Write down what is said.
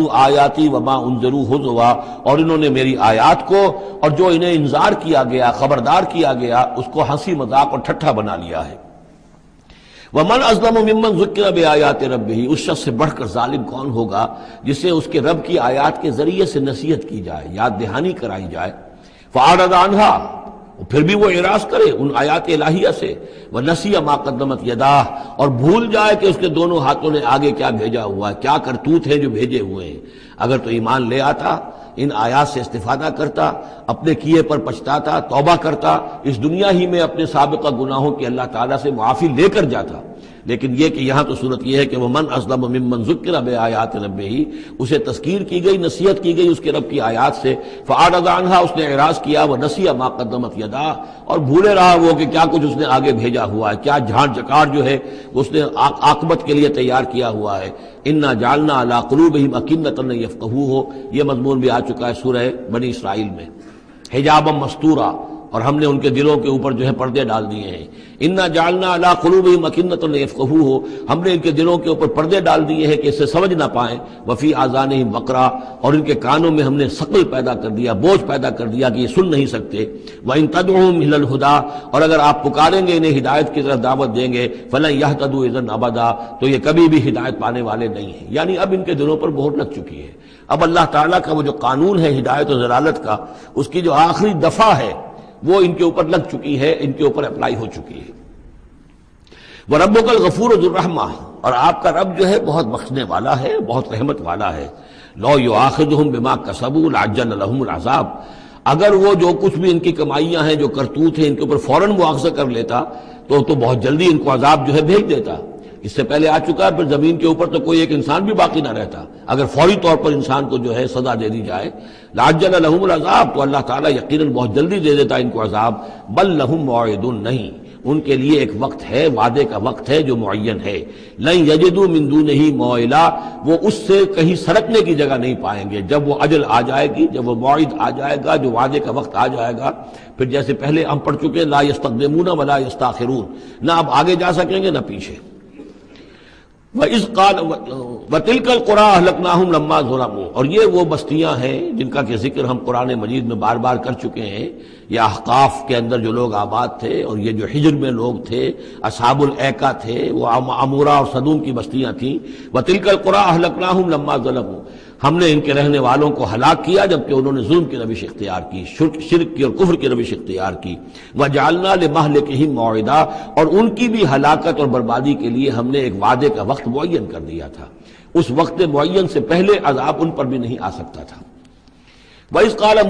اتخذوا آیاتی وما انذروا حزوا اور انہوں نے میری آیات کو، اور جو انہیں انذار کیا گیا، خبردار کیا گیا، اس کو ہنسی مذاق اور ٹھٹھا بنا لیا ہے۔ ومن ازلم و ممن ذکر بآیات ربہ اس شخص سے بڑھ کر ظالم کون ہوگا، جسے اس کے رب کی آیات کے ذریعے سے نصیحت کی جائے، یاد دہانی کرائی جائے۔ فعارض عنہا پھر بھی وہ اعراض کرے ان آیات الہیہ سے وہ نسی ما قدمت یدا اور بھول جائے کہ اس کے دونوں ہاتھوں نے آگے کیا بھیجا ہوا ہے، کیا کرتوت ہے جو بھیجے ہوئے ہیں۔ اگر تو ایمان لے آتا، ان آیات سے استفادہ کرتا، اپنے کیے پر پچھتاتا، توبہ کرتا، اس دنیا ہی میں اپنے سابقہ گناہوں کی اللہ تعالیٰ سے معافی لے کر جاتا۔ لیکن یہ کہ یہاں تو صورت یہ ہے کہ وہ من اسلم ممن ذکر رب آیات رب ہی اسے تذکیر کی گئی، نصیحت کی گئی اس کے رب کی آیات سے فعاد عنہا اس نے اعراض کیا وہ نسیہ ما قدمت یدا اور بھولے رہا وہ کہ کیا کچھ اس نے آگے بھیجا ہوا ہے، کیا جھانٹ جکار جو ہے اس نے عاقبت کے لیے تیار کیا ہوا ہے۔ انا جالنا علا قلوبہم اکنت یفقہو ہو یہ مضمون بھی آ چکا ہے سورہ بنی اسرائیل میں۔ حجابم مستورہ اور ہم نے ان کے دلوں کے اوپر جو ہے پردے ڈال دیے ہیں۔ انا جالنا اللہ قلوب مکنت الفقو ہو ہم نے ان کے دلوں کے اوپر پردے ڈال دیے ہیں کہ اسے سمجھ نہ پائیں۔ وفی آزان بکرا اور ان کے کانوں میں ہم نے شکل پیدا کر دیا، بوجھ پیدا کر دیا کہ یہ سن نہیں سکتے۔ وہ ان تدعم ہل الہدا اور اگر آپ پکاریں گے انہیں ہدایت کی طرف دعوت دیں گے فلاں یہ تدو ازن ابدا تو یہ کبھی بھی ہدایت پانے والے نہیں ہیں۔ یعنی اب ان کے دلوں پر بہت لگ چکی ہے۔ اب اللہ تعالیٰ کا وہ جو قانون ہے، ہدایت و ضلالت کا، اس کی جو آخری دفعہ ہے وہ ان کے اوپر لگ چکی ہے، ان کے اوپر اپلائی ہو چکی ہے۔ وہ رب و کل غفور الرحمہ اور آپ کا رب جو ہے بہت بخشنے والا ہے، بہت رحمت والا ہے۔ لو یو آخد ہوں بما کسب الجن الحم العذاب۔ اگر وہ جو کچھ بھی ان کی کمائیاں ہیں، جو کرتوت ہیں، ان کے اوپر فوراً مواخذہ کر لیتا، تو تو بہت جلدی ان کو عذاب جو ہے بھیج دیتا۔ اس سے پہلے آ چکا ہے، پھر زمین کے اوپر تو کوئی ایک انسان بھی باقی نہ رہتا۔ اگر فوری طور پر انسان کو جو ہے سزا دے دی جائے لاجل الحم العذاب، تو اللہ تعالیٰ یقیناً بہت جلدی دے دیتا ان کو عذاب۔ بل لہم معید نہیں، ان کے لیے ایک وقت ہے، وعدے کا وقت ہے جو معین ہے۔ لن یجدو من دونه موئلہ وہ اس سے کہیں سرکنے کی جگہ نہیں پائیں گے۔ جب وہ اجل آ جائے گی، جب وہ معید آ جائے گا، جو وعدے کا وقت آ جائے گا، پھر جیسے پہلے ہم پڑھ چکے، لا یستقدمون ولا یستاخرون۔ نہ اب آگے جا سکیں گے، نہ پیچھے۔ وَتِلْكَ قرآن أَهْلَكْنَاهُمْ لما ظلم اور یہ وہ بستیاں ہیں جن کا کہ ذکر ہم قرآن مجید میں بار بار کر چکے ہیں۔ یا احقاف کے اندر جو لوگ آباد تھے اور یہ جو ہجر میں لوگ تھے، اصحاب العقا تھے، وہ امورا اور صدوم کی بستیاں تھیں۔ وَتِلْكَ الْقُرَىٰ أَهْلَكْنَاهُمْ لما ظلم ہم نے ان کے رہنے والوں کو ہلاک کیا جبکہ انہوں نے ظلم کی روش اختیار کی، شرک کی اور کفر کی روش اختیار کی۔ وہ جالنا لمحل کے ہی معاہدہ اور ان کی بھی ہلاکت اور بربادی کے لیے ہم نے ایک وعدے کا وقت معین کر دیا تھا۔ اس وقت معین سے پہلے عذاب ان پر بھی نہیں آ سکتا تھا۔ وہ اس کالا